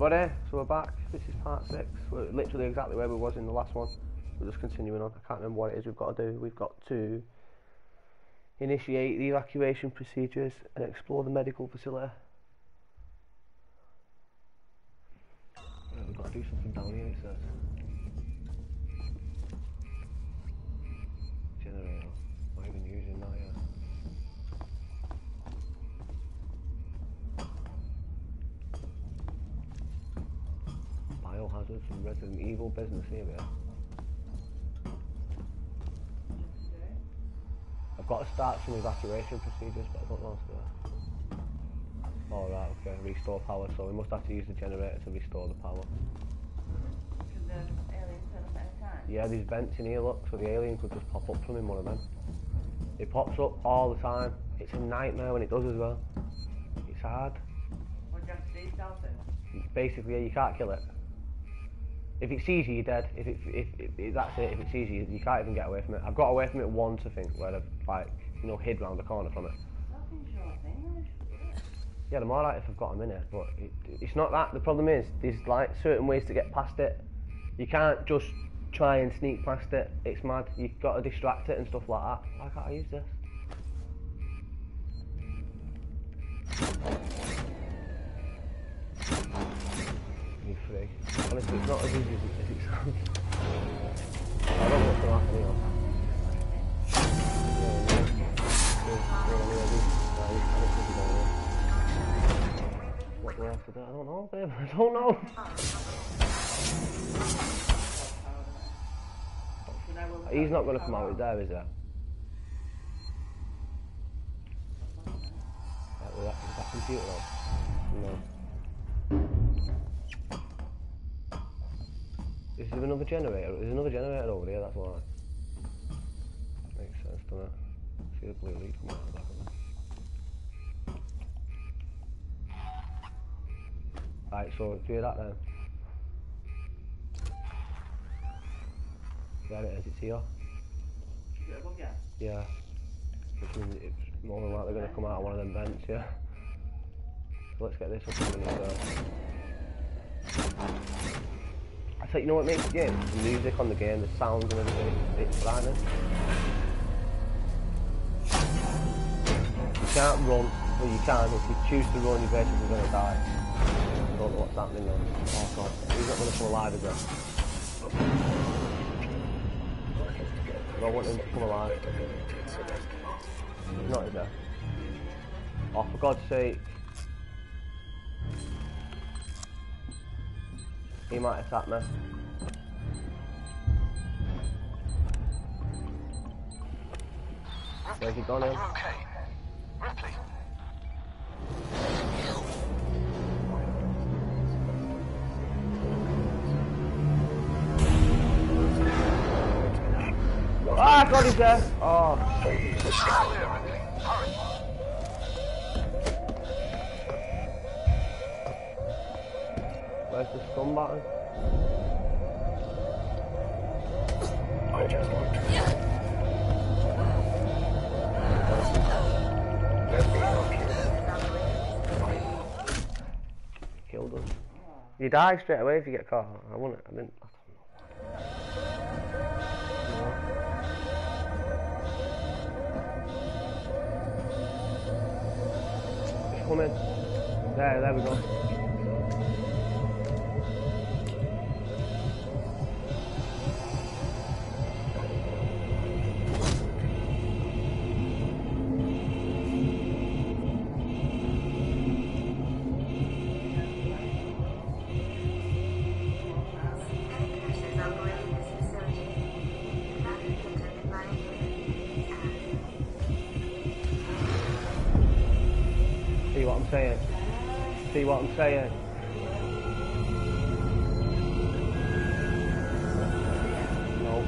everybody, so we're back. This is part six. We're literally exactly where we was in the last one. We're just continuing on. I can't remember what it is we've got to do. We've got to initiate the evacuation procedures and explore the medical facility. We've got to do something down here, it says. Generator. Not even using that yet. Biohazards and Resident Evil business area. I've got to start some evacuation procedures, but I don't know what's there. All right, okay. Restore power. So we must have to use the generator to restore the power. The alien turn up at any time? Yeah, these vents in here. Look, so the alien could just pop up from in one of them. It pops up all the time. It's a nightmare when it does as well. It's hard. What do you have to do yourself then? Basically, yeah, you can't kill it. If it sees you, you're dead. If it, if, if, if that's it, if it sees you, you can't even get away from it. I've got away from it once, I think, where I've like, you know, hid round the corner from it. Yeah, I'm alright if I've got them in it, but it, it's not that. The problem is, there's like certain ways to get past it. You can't just try and sneak past it. It's mad. You've got to distract it and stuff like that. Why can't I use this? Need Honestly, it's not as easy as it, sounds. I don't to. What do I have to do? I don't know, babe. I don't know. Will He's not going to come out with there, is he? That, is that computer? No. Is there another generator? There's another generator over here, that's why. Makes sense, doesn't it? See the blue lead come out the back of it. Right, so do that then. There it is, it's here. Should I above you? Yeah. Which means it's more than likely going to come out of one of them vents, yeah. So let's get this up and running first. I think you know what makes the game? The music on the game, the sounds and everything, it's, it's frightening. You can't run, well you can, if you choose to run you're basically going to die. I don't know what's happening now. Oh god, he's not going to come alive again. I don't want him to come alive. He's not, is there? Oh, for God's sake. He might attack me. Where's he gone in? Okay. Ripley. Ah, God, he's there! Oh, where's the stun? I just want to. Let. Killed us. You die straight away if you get caught. I wouldn't. I didn't. I coming. There, there we go. What I'm saying? No.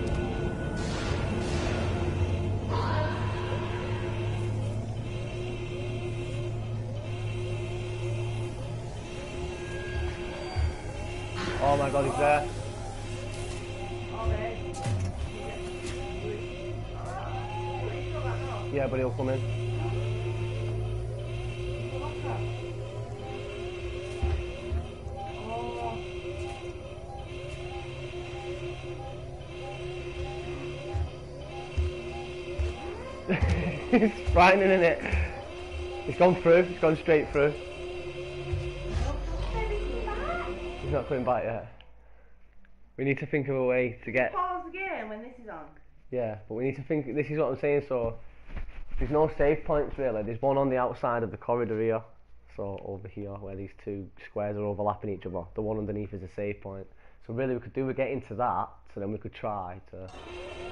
Oh my god, he's there. Frightening, isn't it? It's gone through. It's gone straight through. He's not coming back yet. We need to think of a way to get. Pause the game when this is on. Yeah, but we need to think. This is what I'm saying. So there's no save points really. There's one on the outside of the corridor here. So over here, where these two squares are overlapping each other. The one underneath is a save point. So really, we could do with getting to that. So then we could try to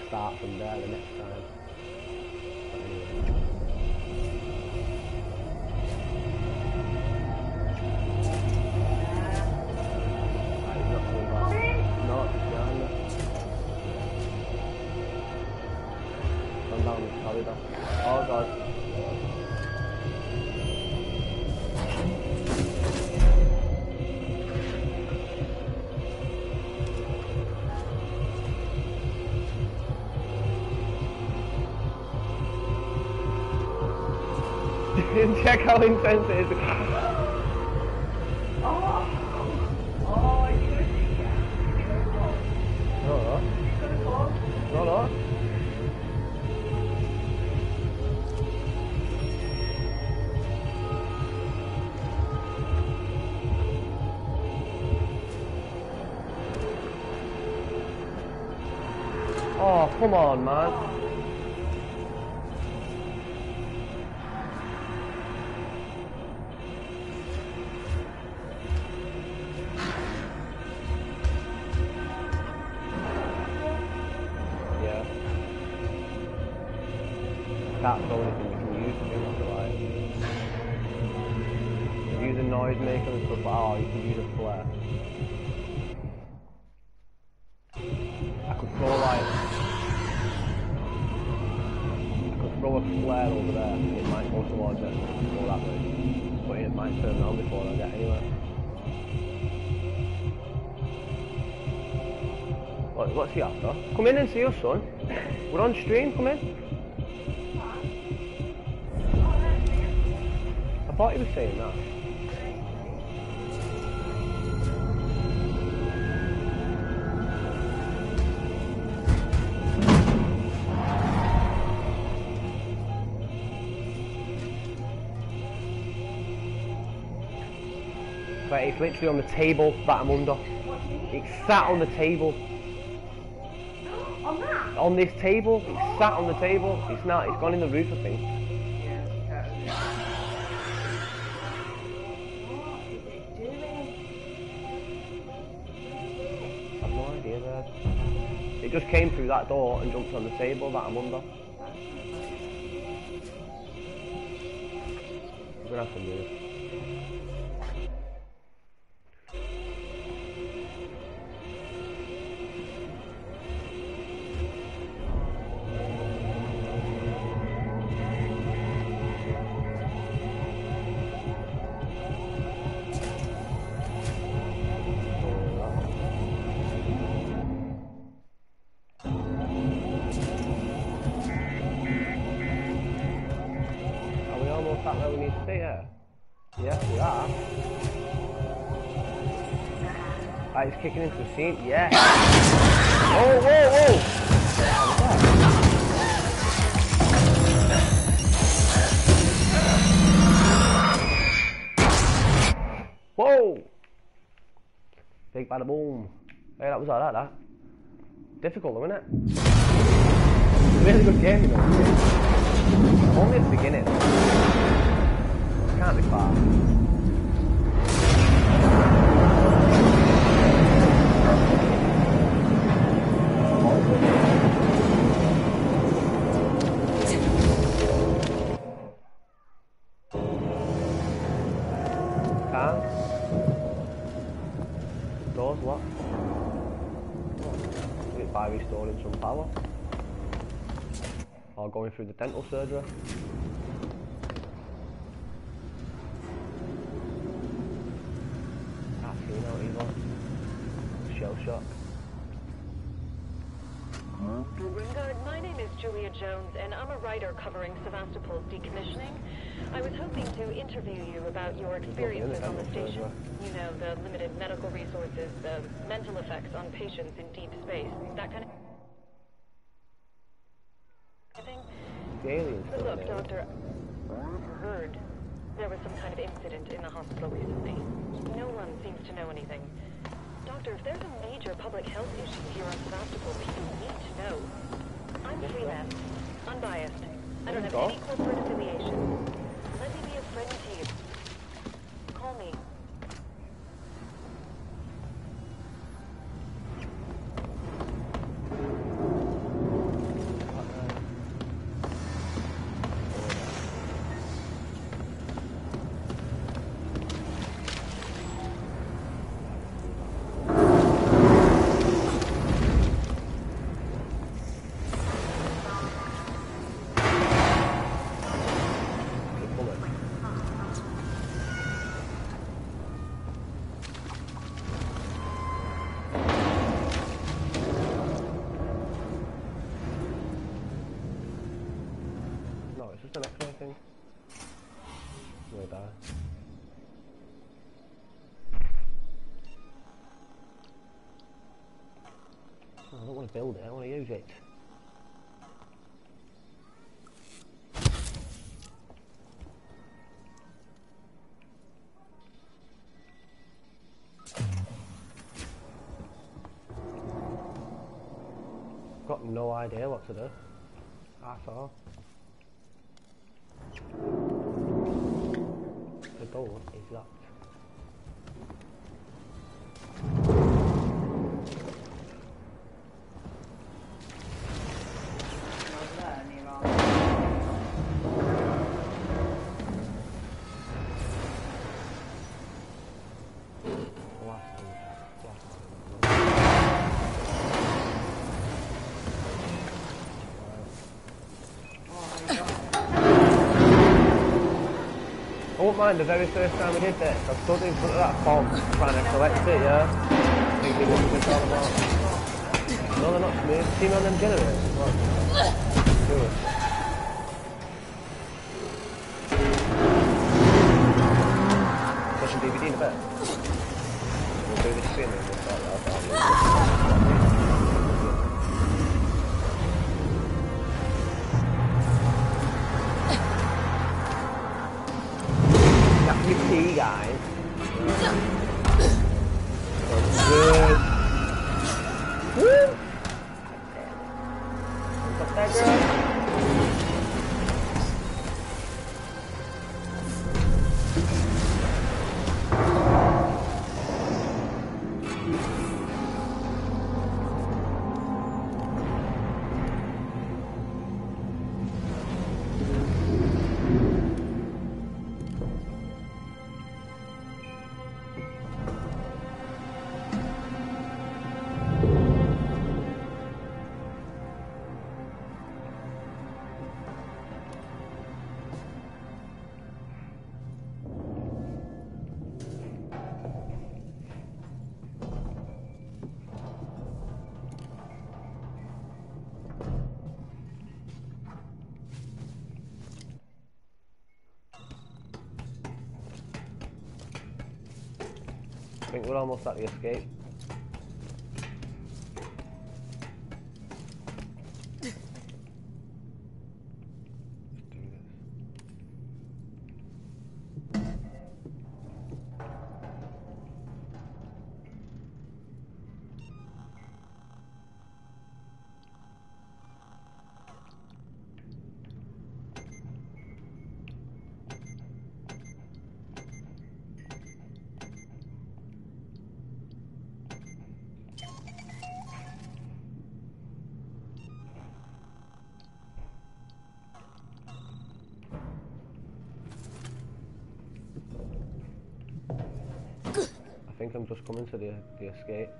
start from there the next time. Oh god. Check how intense it is. Come on, man. Flare over there, it might go towards it, go that way. But it might turn around before I get anywhere. What, what's he after? Come in and see us, son. We're on stream, come in. I thought he was saying that. It's literally on the table that I'm under. It's sat on the table. On that? On this table. It's sat on the table. It's not. It's gone in the roof, I think. I've no idea. It just came through that door and jumped on the table that I'm under. We're gonna have to move. Are we almost at where we need to? Yeah, we are. Ah, it's kicking into the scene. Yeah. Oh, whoa, whoa! Whoa! Big bada boom. Hey, that was alright, that. Difficult, though, isn't it? Really good game, know. Only at the beginning. Can't be far. Can't. Doors, what? Oh, by restoring some power. Or going through the dental surgery. Can't see now either. Shell shock. Ringard, my name is Julia Jones, and I'm a writer covering Sevastopol's decommissioning. I was hoping to interview you about your experiences on the station. You know, the limited medical resources, the mental effects on patients in deep space, that kind of thing. Look. Doctor, I heard there was some kind of incident in the hospital recently. No one seems to know anything. Doctor, if there's a major public health issue here on Sevastopol, people need to know. I'm freelance, unbiased. I don't have any corporate affiliation. To build it, I want to use it. Got no idea what to do. At all. The door is locked. Mind the very first time we did this. I stood in front of that box trying to collect it, yeah. Thinking what about. No, they're not smooth. See me on them generators? What? Do it. DVD in a bit. We'll do. We'll start think we're almost at the escape. I'm just coming to the escape.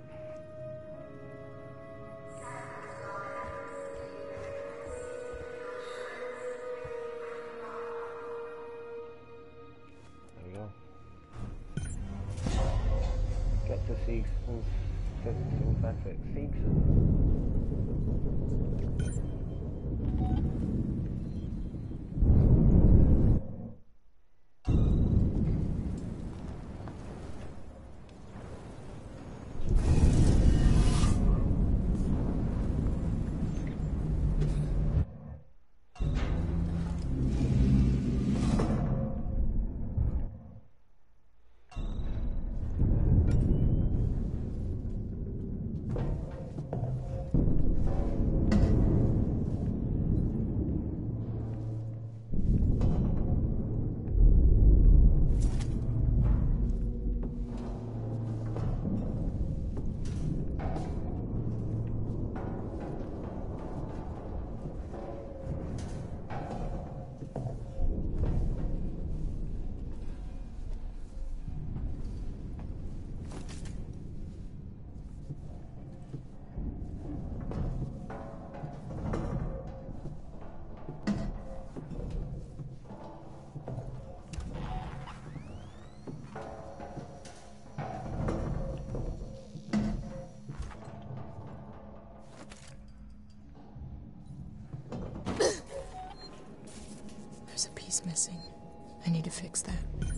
Missing. I need to fix that.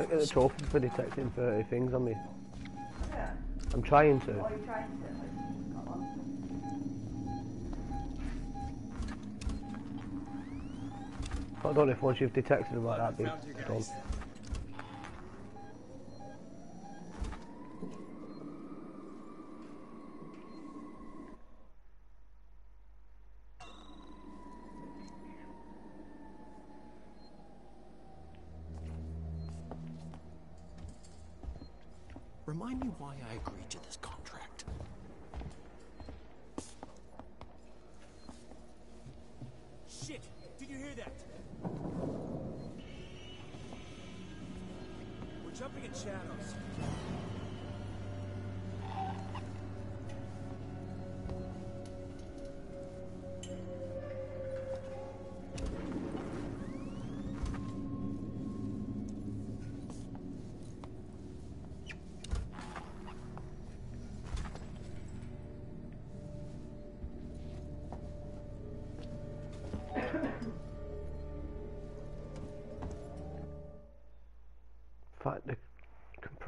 Can't get the trophy for detecting 30 things on me. Yeah. I'm trying to. What are you trying to do? Like, got one. I don't know if once you've detected like that, be done. Remind me why I agreed to this contract.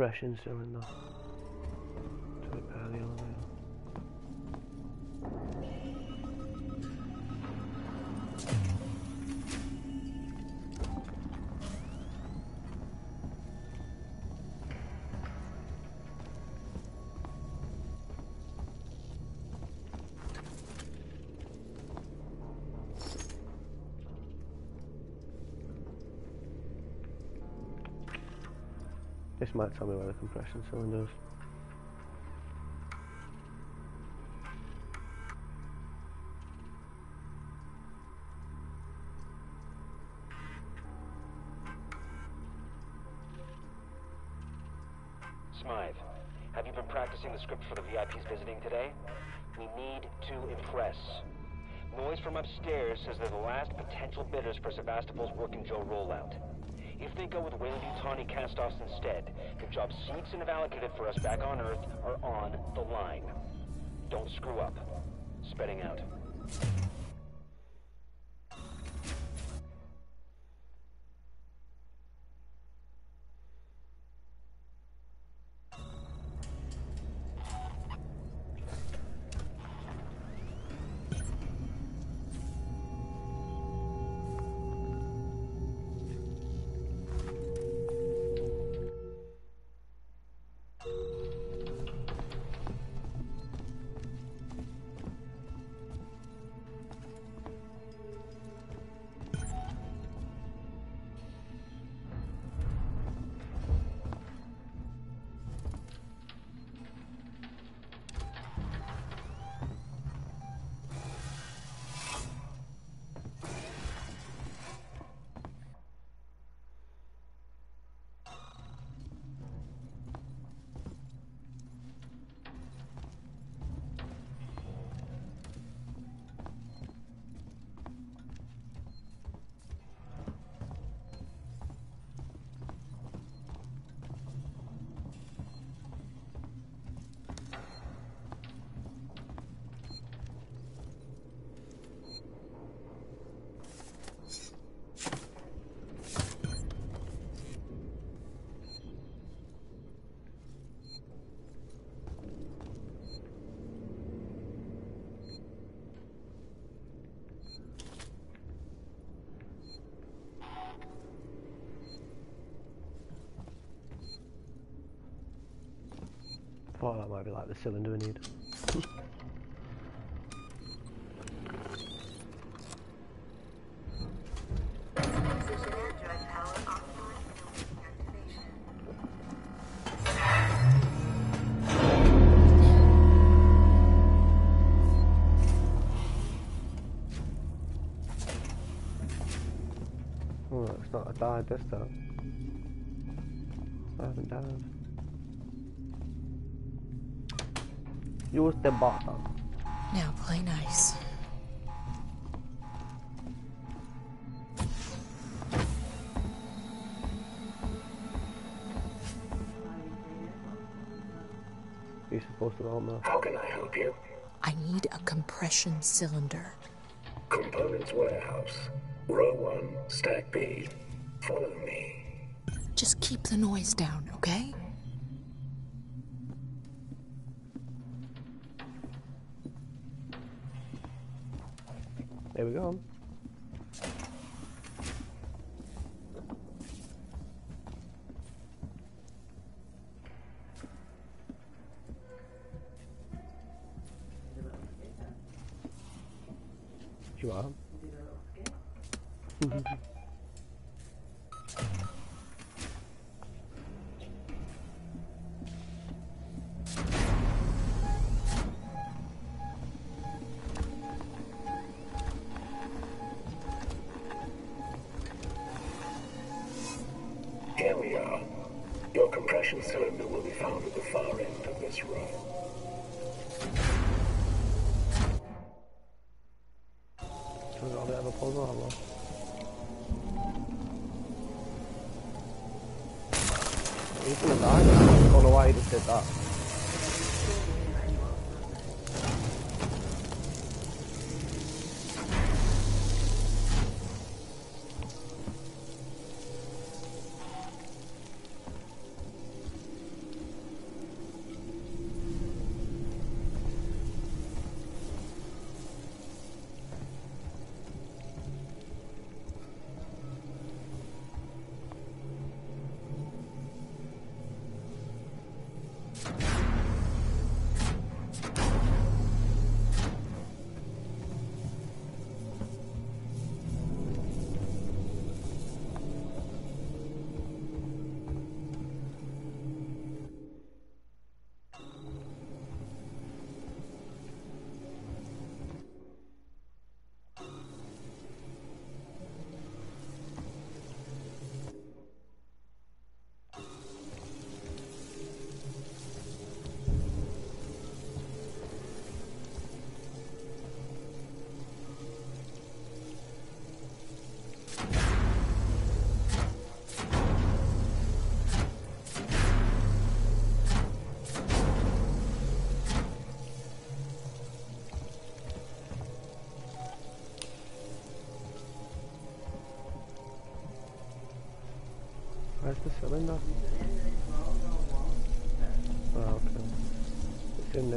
Compression cylinder. This might tell me where the compression cylinder is. Smythe, have you been practicing the script for the VIPs visiting today? We need to impress. Noise from upstairs says they're the last potential bidders for Sevastopol's Working Joe rollout. If they go with Weyland-Yutani castoffs instead, the jobs Seegson have allocated for us back on Earth are on the line. Don't screw up. Spreading out. Thought that might be like the cylinder we need. Oh, it's not a died this time. I haven't died. Use the button. Now play nice. You're supposed to help me. How can I help you? I need a compression cylinder. Components warehouse. Row 1, stack B. Follow me. Just keep the noise down, okay? There we go. He's gonna die. I don't know why he just did that. Where's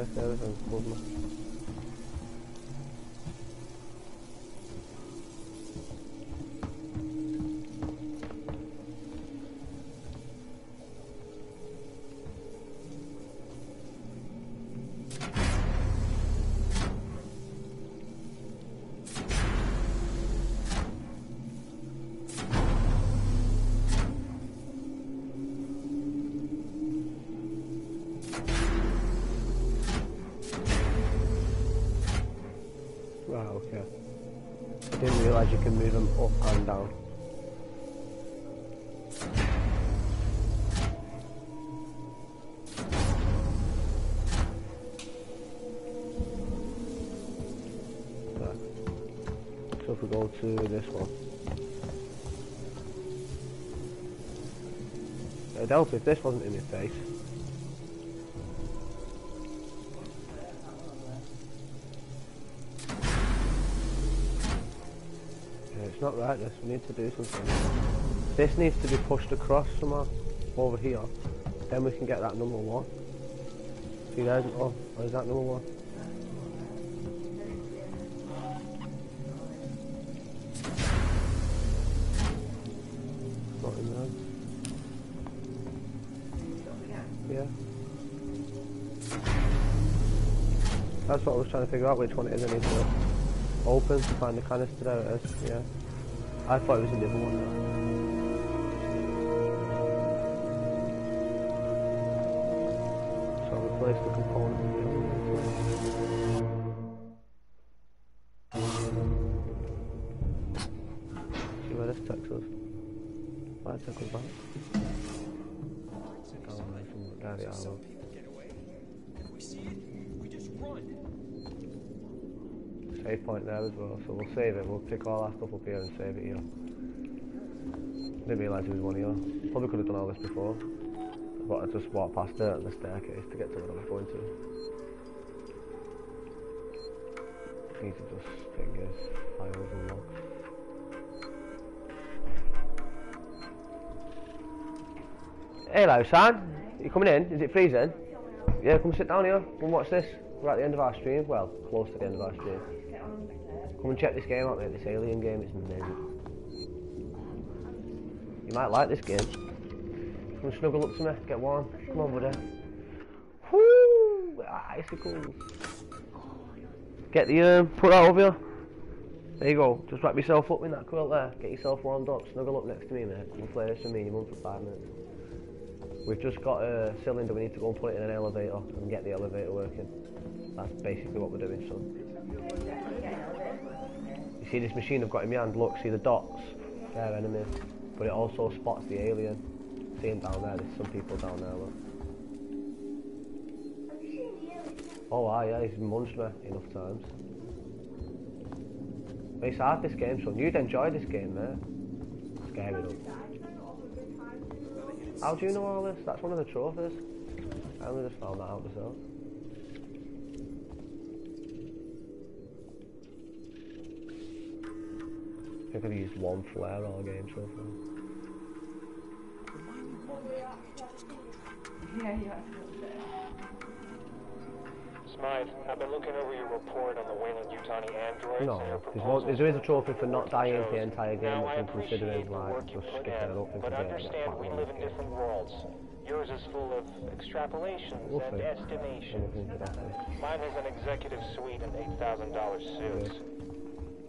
It's in this there, I you can move them up and down. So if we go to this one. It'd help if this wasn't in his face. Need to do something. This needs to be pushed across somewhere over here. Then we can get that number one. See there's oh, where's that number one? Not in there. Yeah. That's what I was trying to figure out, which one it is I need to open to find the canister. There it is, yeah. I thought it was the other one. So I'll replace the component See where this takes us. Why take us back? There from there they are, Some look. people get away. If we see it, we just run. Save point there as well, so we'll save it. We'll pick all our stuff up here and save it here. Didn't realise it was one here. Probably could have done all this before. But I just walked past at the staircase to get to where I was going to. Need to just take this files and. Hello, son. You coming in? Is it freezing? Yeah, come sit down here. Come watch this. We're at the end of our stream. Well, close to the end of our stream. Come and check this game out, mate. This Alien game. It's amazing. You might like this game. Come and snuggle up to me. Get warm. Come on, buddy. Whoo! Icicles. Get the um. Put that over you. There you go. Just wrap yourself up in that quilt there. Get yourself warmed up. Snuggle up next to me, mate. And play this with me and for five minutes. We've just got a cylinder, we need to go and put it in an elevator and get the elevator working. That's basically what we're doing, son. You see this machine I've got in my hand, look, see the dots? They're enemies. But it also spots the alien. See him down there, there's some people down there, look. Oh, ah, yeah, he's munched me enough times. But it's hard, this game, son. You'd enjoy this game, mate. Scary, though. How do you know all this? That's one of the trophies. I only just found that out myself. I could have used one flare all game so far. Remind me why I agreed to this contract. Yeah, you have to. Smythe, I've been looking over your report on the Weyland-Yutani androids No, and there's one, proposals there is a trophy for not dying shows. the entire game, now, which I I'm considering appreciate like just skipping it in, up but because understand we live in different worlds. Yours is full of extrapolations We'll and see. estimations. Anything could happen. Mine has an executive suite and eight thousand dollar suits. You're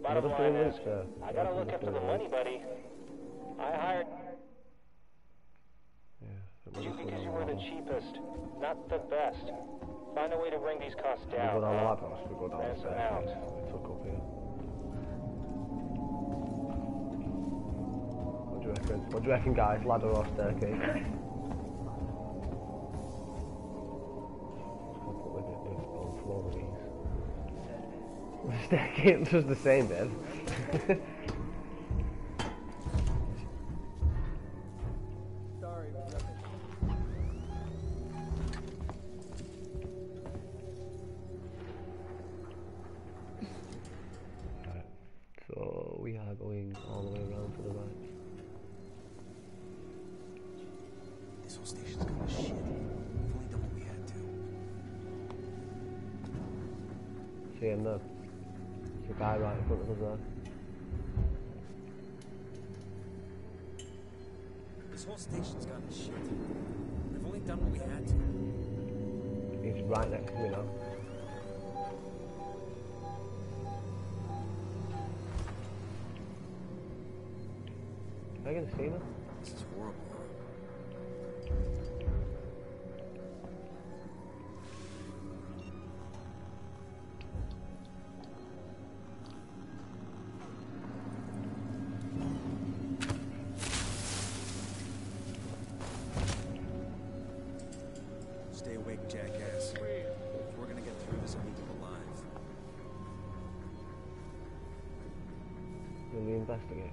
Bottom line is, I gotta look just after the money, buddy. I hired Yeah, you because you were the cheapest, not the best. Find a way to bring these costs We down. go down the huh? we go down Ransom out. We took up here. What do you reckon? What do you reckon, guys? Ladder or staircase? The staircase does the same, Bev. Sorry. Right. So we are going all the way around to the right. Guy right in front of us there. This whole station's gone to shit. We've only done what we had to. He's right next to me now. Are you gonna see me? Stay awake, jackass. If we're gonna get through this, I need them alive. Will we investigate?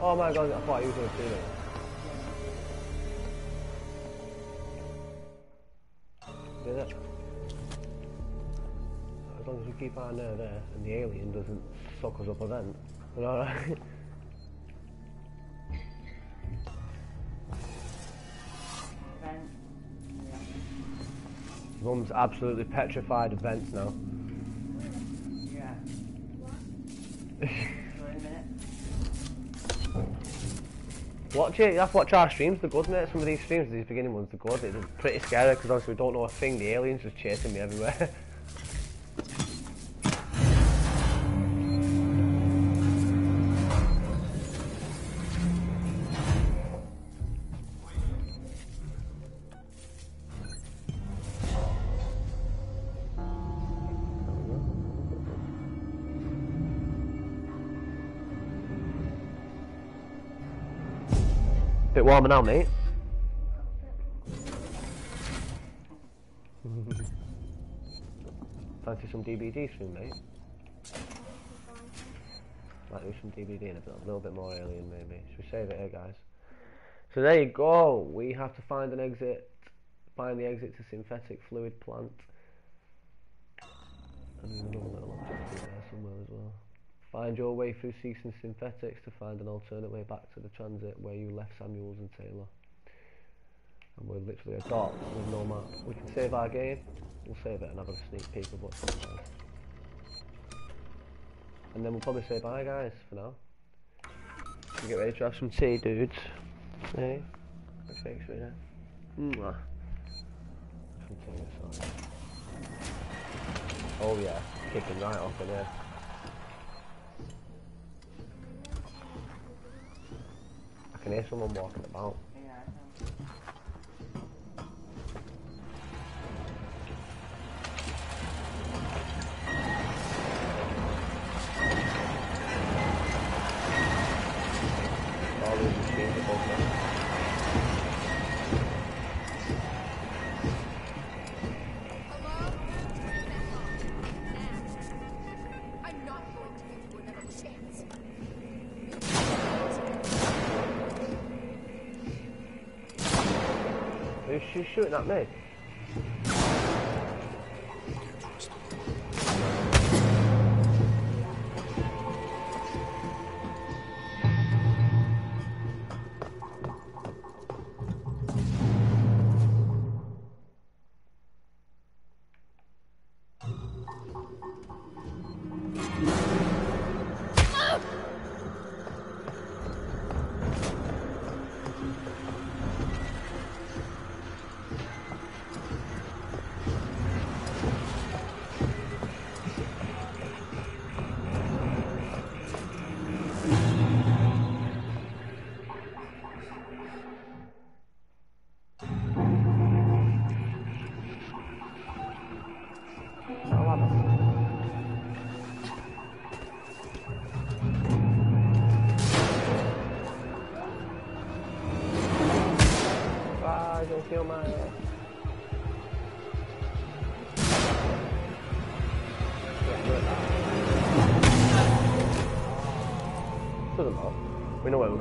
Oh my god, I thought he was gonna see me. Did it? As long as we keep our nerve there and the alien doesn't suck us up a we're alright. Mum's absolutely petrified of vents now. yeah. So in a minute. Watch it, you have to watch our streams, they're good mate. Some of these streams, these beginning ones, they're good. It's pretty scary because obviously we don't know a thing. The aliens just chasing me everywhere. Bit warmer now, mate. Fancy some DBD soon, mate? Might do some DBD in a bit, a little bit more alien, maybe. Should we save it here, guys? So there you go. We have to find an exit. Find the exit to synthetic fluid plant. And there's another little objective there somewhere as well. Find your way through Seegson synthetics to find an alternate way back to the transit where you left Samuels and Taylor. And we're literally a dot with no map. We can save our game. We'll save it and have a sneak peek of what's inside. And then we'll probably say bye guys for now. We'll get ready to have some tea dudes. Hey. That. Mwah. Oh yeah, kicking right off in there. I can hear someone walking about. Shooting at me?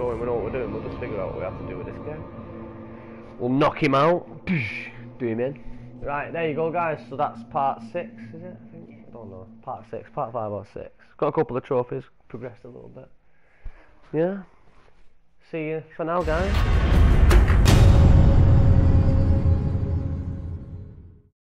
We know where going, we know what we're doing, we'll just figure out what we have to do with this guy. We'll knock him out, do him in. Right, there you go guys, so that's part six, is it? I think, I don't know. Part six, part five or six. Got a couple of trophies, progressed a little bit. Yeah. See you for now guys.